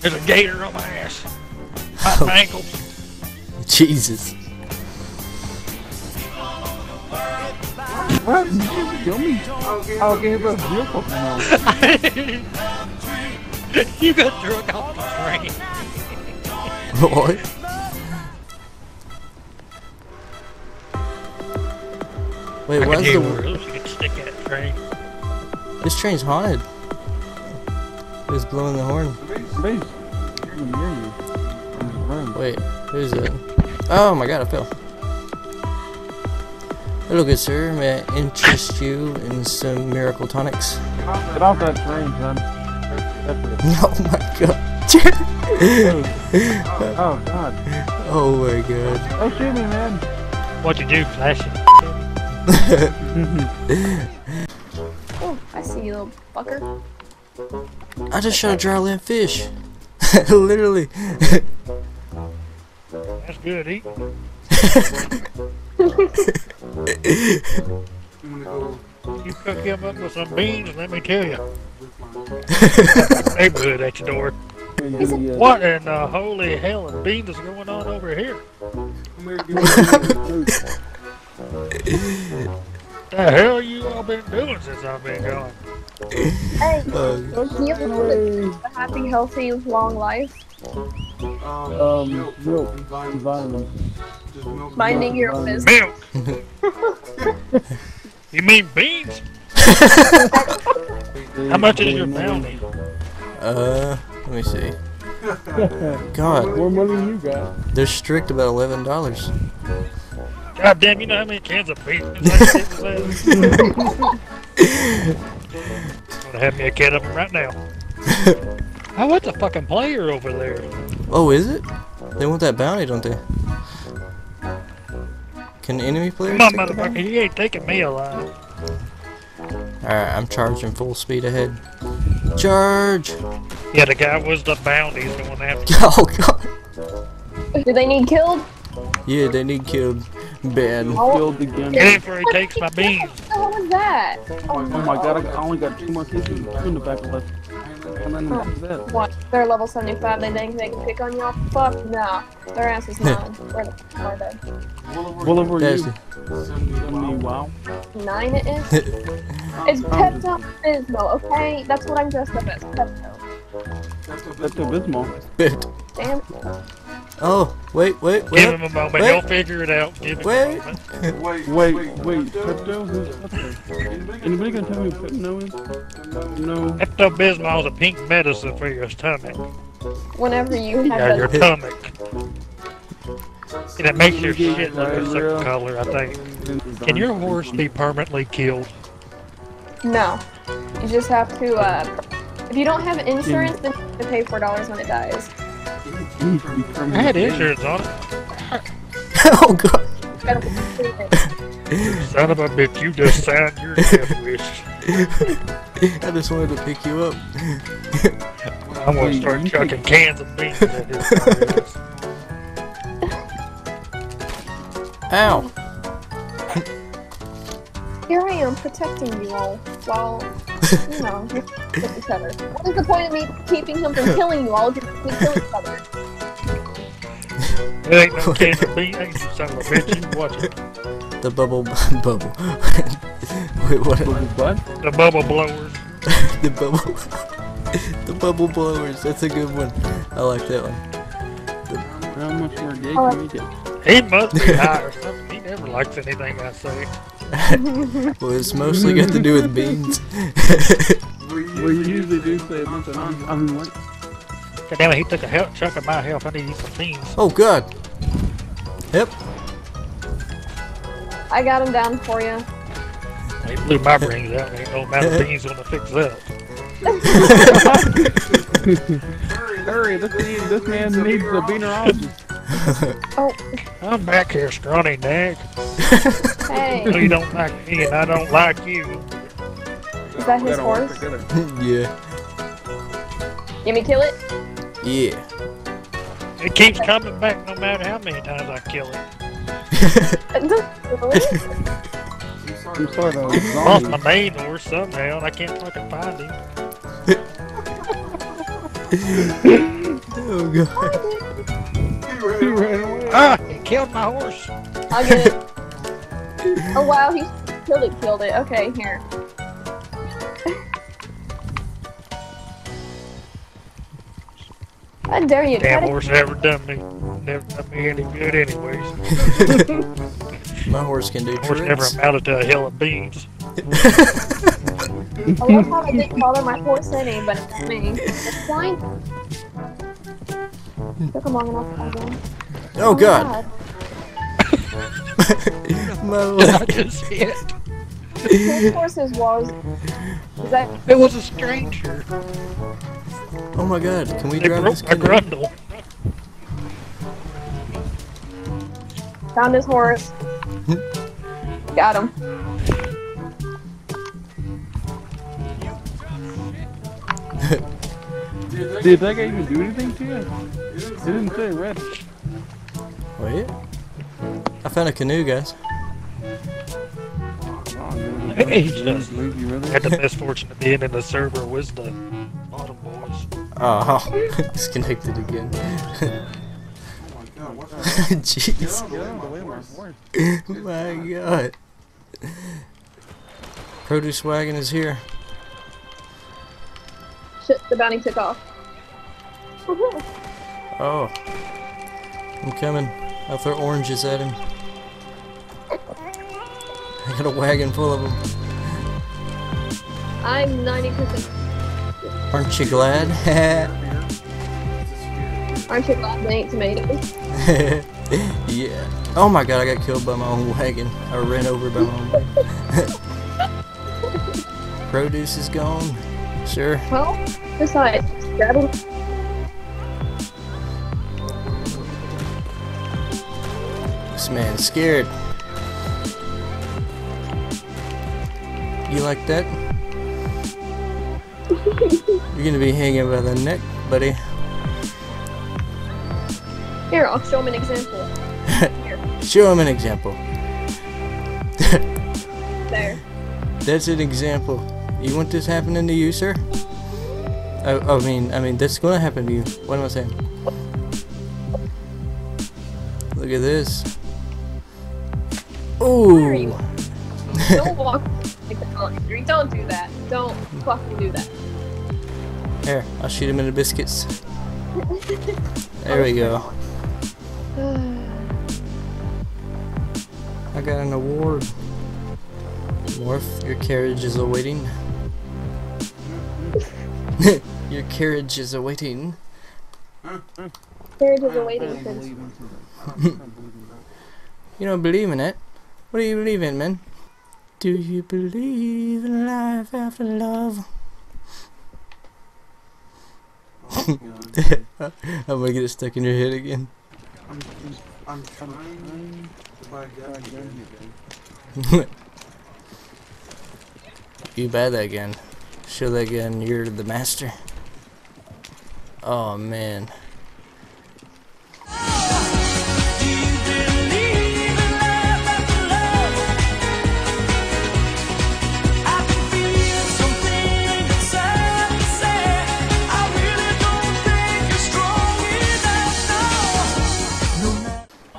There's a gator on my ass. Hot my ankles. Jesus. What? You just kill me? I'll give us real Pokemon. you got drunk off the train. What? Wait, I why could is hear the where else you could stick that train. this train's haunted? It's blowing the horn? Please. I can hear you. Just run. Wait, who's it? Oh my god, I fell. Hello, good sir. May I interest you in some miracle tonics? Get off that train, son. Oh my god. Oh, God. oh my god. Don't shoot me, man. What you do, flashing? Oh, I see you, little fucker. I just shot a dry land fish. Literally. That's good eating. You cook him up with some beans, let me tell you. Neighborhood at your door. What in the holy hell and beans is going on over here? The hell you all been doing since I've been gone? Hey, Uh, can you live a happy, healthy, long life? Um, milk, vitamins. Minding your own business. Milk! you mean beans? How much is your bounty? uh, let me see. God, More money than you got. they're strict about eleven dollars. God damn, you know how many cans of beans I can get Gonna have me a can of them right now. Oh, what's a fucking player over there? Oh, is it? They want that bounty, don't they? Can enemy players Come on, take the bounty? motherfucker, you ain't taking me alive. Alright, I'm charging full speed ahead. Charge! Yeah, the guy was the bounties going after. Oh god! Do they need killed? Yeah, they need killed. Bad. Killed again. Get in before he takes my beans. What hell was that? Oh my god, I only got two more kisses. Two in the back left. And then that's that. What? They're level 75, they think they can pick on y'all? Fuck no. Their ass is nine. Where the fuck are they? Well over There's you. Me, wow. Nine it is? It's Pepto Bismol, okay? That's what I'm dressed up as. Pepto. That's abysmal. it. Damn. Oh, wait, wait, Give wait. him a moment. Wait. He'll figure it out. Give him Wait. a moment. Wait, wait, Pepto? Who's Pepto? Anybody gonna tell me what Pepto is? No. Pepto Bismol is a pink medicine for your stomach. Whenever you Yeah, have your stomach. And it makes your shit look a certain color, I think. Can your horse be permanently killed? No. You just have to, uh. If you don't have insurance, then you have to pay $4 when it dies. I had insurance on it. oh god. You gotta pay it. Son of a bitch, you just signed your death wish. I just wanted to pick you up. I'm gonna start chucking cans of beans at his ass. Ow. Here I am protecting you all while, you know, you with each other. What is the point of me keeping him from killing you all if we kill each other? There ain't no cans of beans, ain't you son of a bitch, you watch it. The bubble bubble. wait, what? What? The bubble blowers. the bubble. the bubble blowers. That's a good one. I like that one. How much more gay can oh. we get? He must be high or something. He never likes anything I say. Well, it's mostly got to do with beans. Well, you usually do say a bunch of nonsense. I mean, what? God damn it, he took a hell, chunk of my health. I need to eat some beans. oh god. Yep. I got him down for you. He blew my brains out. Ain't no amount of beans gonna fix that. Hurry, this, man- this man needs a beanerologist. Oh, I'm back here, scrawny neck. hey. You don't like me and I don't like you. Is that his Gotta horse? yeah. You me kill it? Yeah. It keeps coming back no matter how many times I kill it. Really? Some sort of Lost zombie. my main horse somehow and I can't fucking find him. Oh god. He ran away. Ah! It killed my horse! I'll get it. oh wow, he killed it, killed it. Okay, here. How dare you. Damn try to- horse never done me, never done me any good anyways. My horse can do Horse never amounted to a hill of beans. I love how I didn't bother my horse any, but it's me. It's fine. Took him long enough. again. Oh god. My I leg. just hit. Whose horses was? Is that It was a stranger. Oh my god, can we They drive broke this my canoe? grundle. found his horse? Got him. Did that guy even do anything to you? It didn't say red. Wait. I found a canoe, guys. Come on, man. Hey, just- I had the misfortune of being in the server with the bottom boys. Oh, disconnected again. Jeez. Get out of the way, my horse. My god. Produce wagon is here. Shit, the bounty took off. Oh. I'm coming. I'll throw oranges at him. I got a wagon full of them. I'm 90%. Aren't you glad? Aren't you glad they ain't tomatoes? yeah. Oh my god, I got killed by my own wagon. I ran over by my own wagon. Produce is gone. Sure. Well, besides, grab him. Man's scared. You like that? You're gonna be hanging by the neck, buddy. Here, I'll show him an example. Here, Show him an example. there. That's an example. You want this happening to you, sir? I, I mean, I mean, that's gonna happen to you. What am I saying? Look at this. Are you? Ooh. Don't walk like the country. Don't do that. Don't fucking do that. Here, I'll shoot him in the biscuits. There we go. I got an award. Morph, your carriage is awaiting. your carriage is awaiting. Carriage is awaiting don't since believe in that. I don't believe in that. You don't believe in it? What do you believe in, man? Do you believe in life after love? Oh, I'm gonna get it stuck in your head again. I'm, I'm trying to buy a gun again. you buy that gun. Show that gun you're the master. Oh man.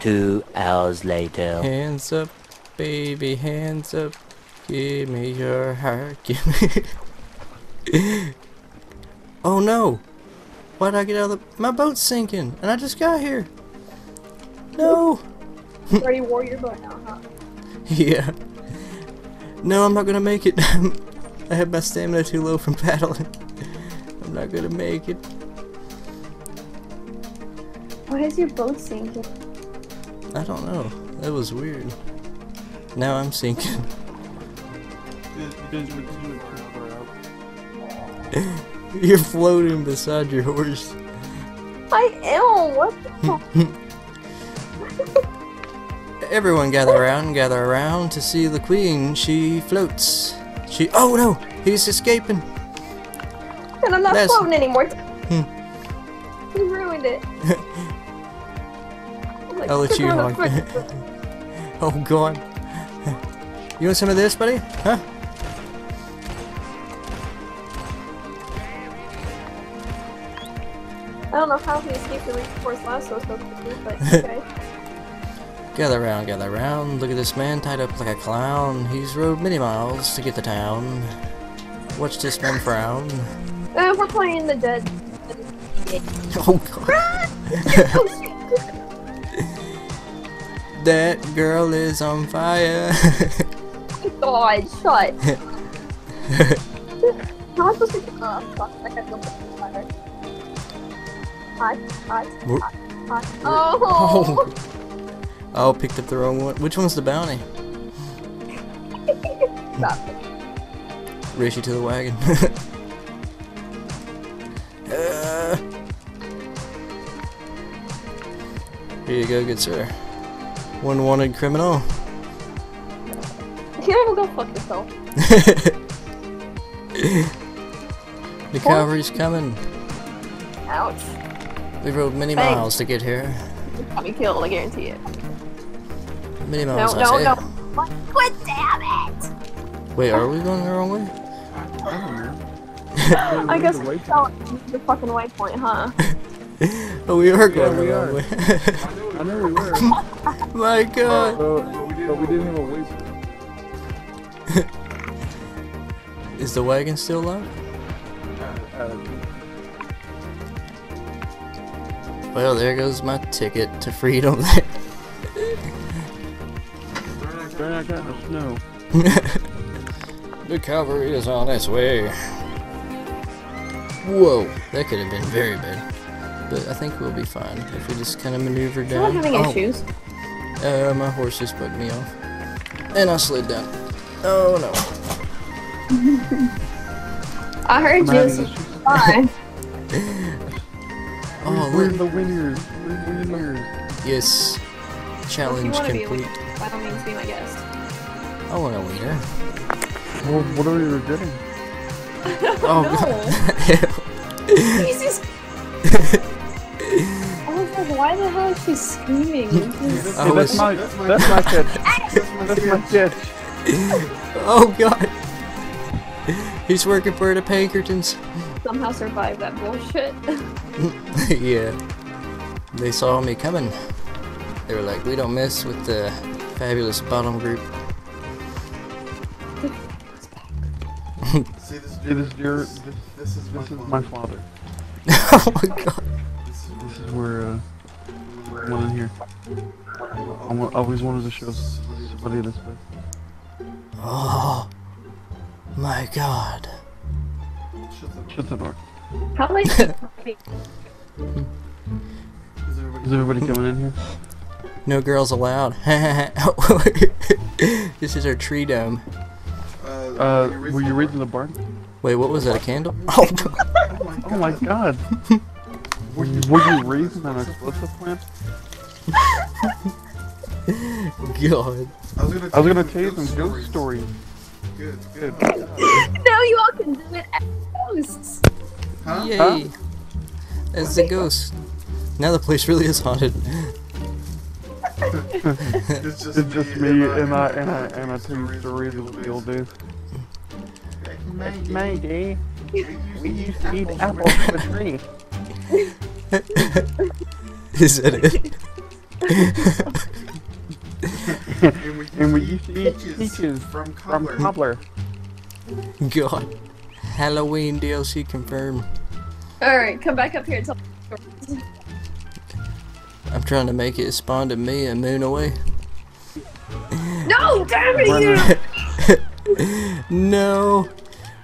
Two hours later. Hands up, baby, hands up. Give me your heart. Give me. oh no! Why'd I get out of the. My boat's sinking, and I just got here. No! you already wore your boat now, huh? Yeah. No, I'm not gonna make it. I have my stamina too low from paddling. I'm not gonna make it. Why is your boat sinking? I don't know. That was weird. Now I'm sinking. It- it- it's- You're floating beside your horse. I am. What the fuck? Everyone gather around, gather around to see the queen. She floats. She. Oh no! He's escaping. And I'm not That's- floating anymore. Hmm. You ruined it. I'll let you "Come hog. on, oh god. You want some of this, buddy? Huh? I don't know how he escaped the reinforced lasso so quickly, but okay. Gather round, gather round. Look at this man tied up like a clown. He's rode many miles to get to town. Watch this man frown. Uh, we're playing the dead. Oh god. Oh! That girl is on fire. God, shut. How am I supposed to get? Fuck, I got no fire. Hot, hot, Whoop. hot, hot. Oh! oh, picked up the wrong one. Which one's the bounty? Stop. Race you to the wagon. Uh, here you go, good sir. One wanted criminal. You don't go fuck yourself. the cavalry's coming. Ouch. We rode many Thanks. miles to get here. You got me killed, I guarantee it. Many miles, I no, say. no. What? Quit, damn it! Wait, are we going the wrong way? I don't know. I guess we waypoint. fell the fucking waypoint, huh? Oh, we are going we the are. way. I know we were. My god. but, but we didn't have a waypoint. Is the wagon still alive? Uh, Well, there goes my ticket to freedom. They're not got no snow. the cavalry is on its way. Whoa, that could have been very bad. But I think we'll be fine if we just kind of maneuver down. I'm down. not having oh, issues. Uh, my horse just bugged me off. And I slid down. Oh no. I heard I'm you. having so issues. Fine. Oh, We're look. the winners. We're the winners. Yes. If you Challenge want to be a complete. witness, by all means, be my guest. I want a wiener. Well, what are we regretting? Oh, no. Jesus. I was like, why the hell is she screaming? Is- I Hey, was- that's my that's my catch. that's my catch. oh god. He's working for the Pinkertons. Somehow survived that bullshit. yeah. They saw me coming. They were like, we don't mess with the fabulous bottom group. See this See this deer? This, This is this is my my father. oh my god. This is where uh, one in here. I wa- always wanted to show somebody this place. Oh my god. Shut the door. How late? Is everybody Is everybody coming in here? No girls allowed. this is our tree dome. Uh, were you reading the barn? Wait, what was that? A candle? Oh god. Oh my god. Were, you, were you raising an explosive plant? God. I was gonna I was gonna tell you some ghost stories. Good, good. now you all can do it as ghosts. Huh? Yay. As the ghost. Now the place really is haunted. It's just, It's just me and I and I and I tell you stories of the old days. Back in My day, we used to eat apples from a tree. Is that it? And we, And we used to eat peaches peaches from from cobbler. cobbler. God. Halloween DLC confirmed. Alright, come back up here and tell stories. I'm trying to make it spawn to me a moon away. No, damn it, you! no.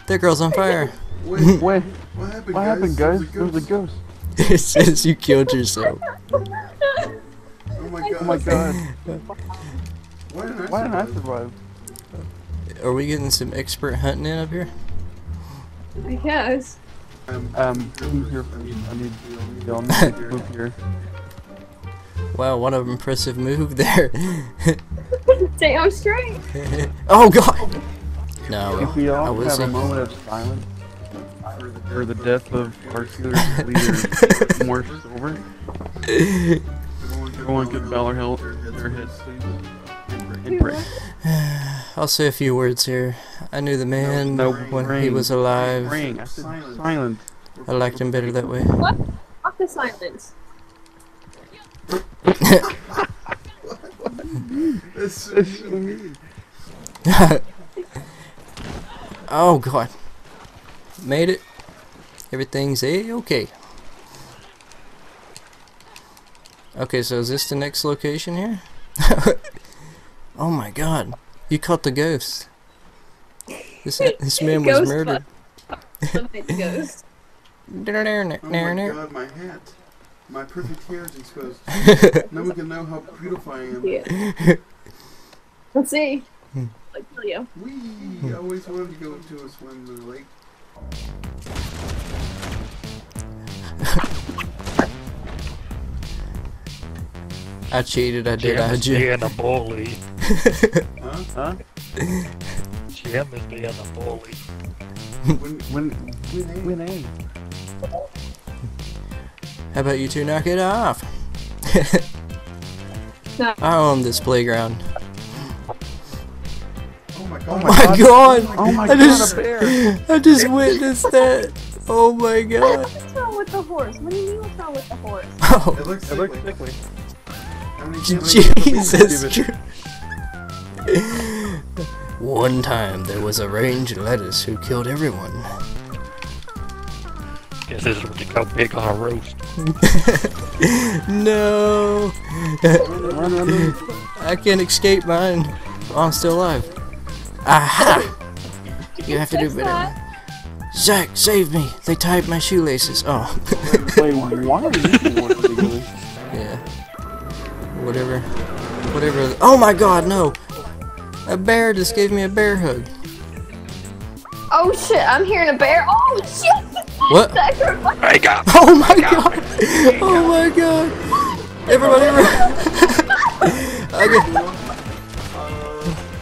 That girl's on fire. Wait, Wait, what happened, what happened, guys? There's a There was a ghost. Ghost. it says you killed yourself. Oh my god. Oh my god. Why didn't I Why I survive? survive? Are we getting some expert hunting in up here? I guess. Um, Um, move here first. I need y'all need to move here. Wow, what an impressive move there. Damn straight. oh god. No, If we I all for the for the death of our Steelers leader, Morse Silver, everyone could bow their their heads, and pray. I'll say a few words here. I knew the man No when he was alive. Praying. I said silence. I liked him better that way. What? Fuck Fuck the silence. That's so mean. oh god. Made it. Everything's a okay. Okay, so is this the next location here? oh my god. You caught the ghost. This this man was Ghost murdered. The ghost. Oh my god, my hat. My perfect hair is exposed. no one can know how beautiful I am. Yeah. Let's see. Hmm. I'll kill you. Wee! I always wanted to go into a swim in the lake. I cheated, I did, Jim I is did. being a bully. Huh? Huh? Jim is being a bully. When, When when, when A? How about you two knock it off? No. I own this playground. Oh, oh my god. Oh my god! Oh my I god, just! I just witnessed that. Oh my god. What's wrong with the horse? What do you mean what's wrong with the horse? Oh, It looks It looks sickly. sickly. How many kids make it? Jesus. One time there was a range lettuce who killed everyone. Guess this is what you call big on a roast. No! I can't escape mine. Oh, I'm still alive. Aha! You have to do better. that. Zach, save me! They tied my shoelaces. Oh, Wait, why are you two working together? yeah. Whatever. Whatever. Oh my god, no! A bear just gave me a bear hug. Oh shit, I'm hearing a bear. Oh shit! What? That hurt my- I got Oh my god! Oh my god! Everybody run! I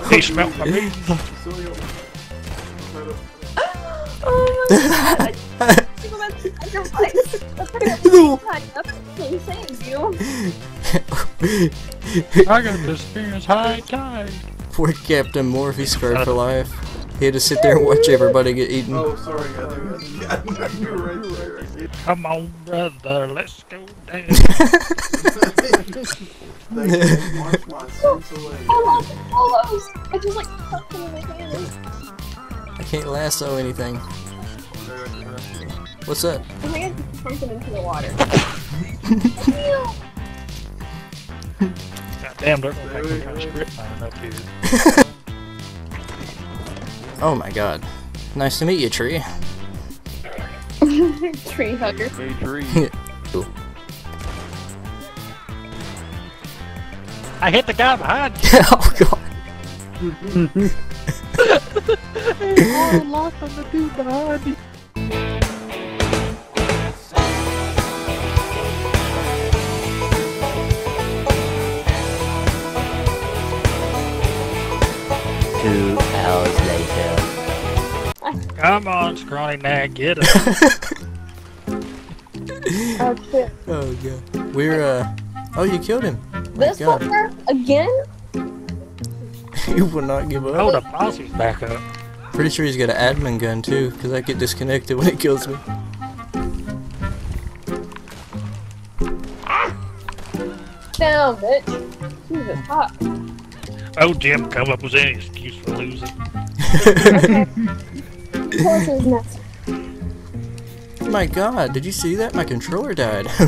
got, He smelled my meat. Oh my god. I think I'm at your place. That's pretty much No. That's actually saved you. I got to experience high tide. Poor Captain Morph, he's scarred for life. He had to sit there and watch everybody get eaten. Oh, sorry. I think I think you were right there. Come on, brother, let's go down. Thank you. March my sins away. I love the follows. I just like tucked them in my hands. I can't lasso anything. What's that? I think I just pumped them into the water. God damn, they're gonna make me kind of strip mine up here. Oh my god. Nice to meet you, tree. Tree hugger. Hey, tree. I hit the guy behind you. oh god. Oh, locked on the dude behind you. Come on, scrawny man, get up. Oh shit. Oh god. We're uh Oh you killed him. This God. fucker? Again? you will not give up. Oh, up. the posse's back up. Pretty sure he's got an admin gun too, because I get disconnected when it kills me. Down, bitch. Jesus, fuck. Oh, Jim, come up with any excuse for losing. Okay. Horses next. My god, did you see that? My controller died.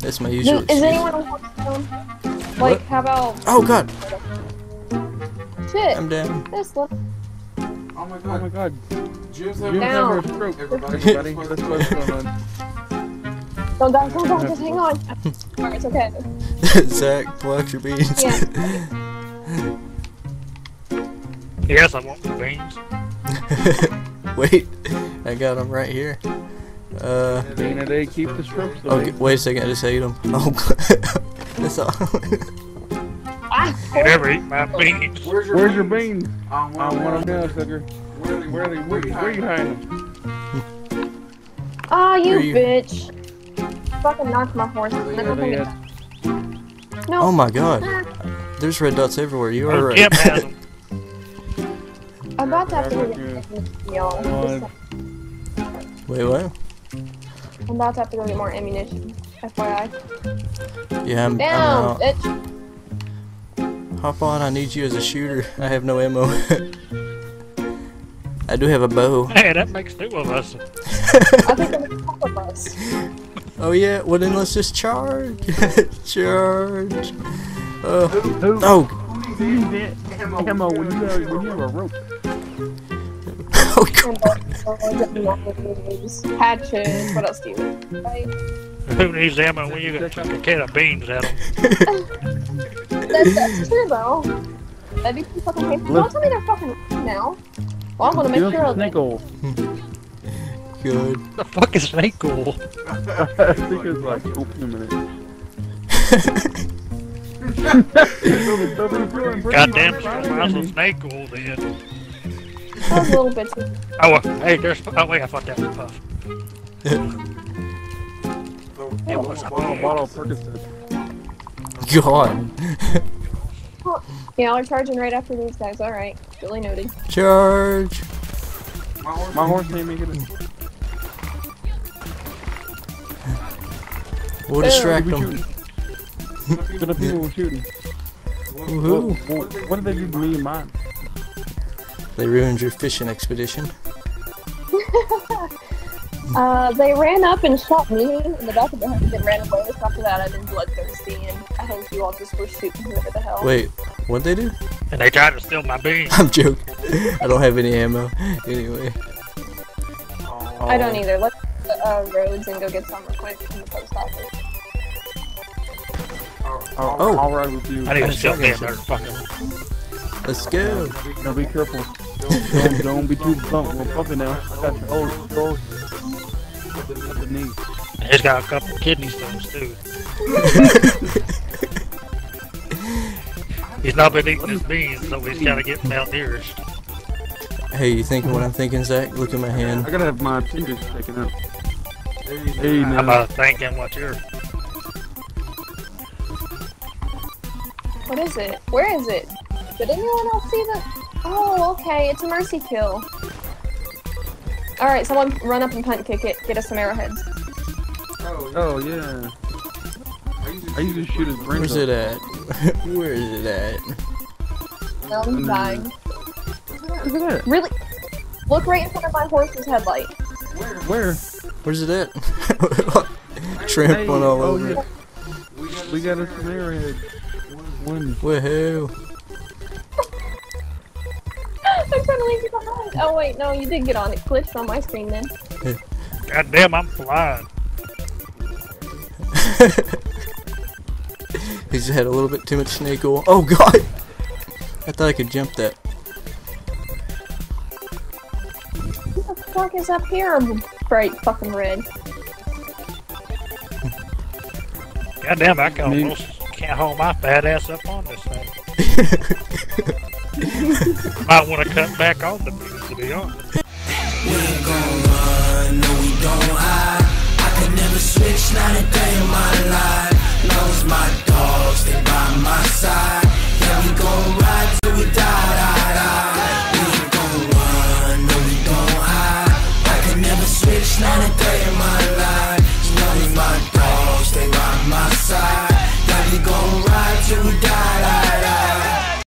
That's my usual Is excuse. anyone on horse down? Like, how about Oh god, shit? I'm down. This one. Oh, oh my god. Oh my god. Jim's Jim's having Down. a stroke. Everybody, Everybody, that's what's going on. Don't die, don't die, just hang on. Alright, it's okay. Zach, block your beans. Yeah. Yes, I want the beans. Wait, I got him right here. Uh, Being a day, keep the strokes oh, wait a second, I just ate him. Oh, that's all. Ah, You never eat my beans. Where's your Where's your beans? I I want them now, sucker. Where are they? Where are they? Where, where are you hiding them? Ah, you you- bitch. Fucking knocked my horse. Where they Never Where they mind. at? No. oh my god, there's red dots everywhere. You are Oh, right. Jim has them. I'm about to have to Right go y'all. Wait, what? I'm about to have to go get more ammunition. FYI. Yeah, I'm, I'm Down, out. bitch. Hop on, I need you as a shooter. I have no ammo. I do have a bow. Hey, that makes two of us. I think there's a couple of us. Oh yeah, well then let's just charge. charge. Oh, Who, oh, who needs ammo when you have, when you have a rope? Oh God. Hatches. What else do you need? Right? Who needs ammo when you got chuck a can of beans at them? That's, that's true though. That'd be too fucking painful. Don't tell me they're fucking now. Well, I'm gonna make Give sure us of a snake it. oil. Good. The fuck is snake oil? I think it's like opium in it. Goddamn, sure might some snake oil then. That a little bit. Oh, hey, there's. Oh wait, I thought that was Puff. It was a Bottle, bottle of Percocet. God. Yeah, we're charging right after these guys. Alright. Duly noted. Charge. My horse can't make it. in. We'll distract We them. shooting. To the people we're shooting. Woohoo. What, what did they do to me and mine? They ruined your fishing expedition. Uh, they ran up and shot me in the back of the head and ran away. So after that, I've been bloodthirsty and I think you all just were shooting whoever the hell. Wait, what'd they do? And they tried to steal my beans. I'm joking. I don't have any ammo. Anyway. I don't either. Let's go to uh, Rhodes and go get some real quick from the post office. I'll, Oh. I'll ride with you. I need I to steal shotgun damn motherfucker. Let's go. Now be careful. Don't, don't be too bump. We're pumping now. I got your old, your old. The knee. He's got a couple kidney stones too. He's not been eating his beans, so he's gotta get malnourished. Hey, you thinking what I'm thinking, Zach? Look at my hand. I gotta have my fingers taken out. Hey, I'm now. uh, thinking what you're. What is it? Where is it? Did anyone else see the? Oh, okay. It's a mercy kill. All right, someone run up and punt kick it. Get us some arrowheads. Oh, oh yeah. I usually shoot his brains Where's out. it at? Where is it at? No, I'm mm. dying. Look at that. Really? Look right in front of my horse's headlight. Where? Where's it at? Trampling all oh, over it. We got a some arrowhead. One. Woohoo. Oh wait, no, you did get on. It glitched on my screen then. God damn, I'm flying. He's had a little bit too much snake oil. Oh god! I thought I could jump that. Who the fuck is up here? Bright fucking red. God damn, I can Me- almost can't hold my fat ass up on this thing. Might want to cut back on the beans, to be honest. We ain't gon' run, no we don't hide I could never switch, not a day in my life Long my dogs stay by my side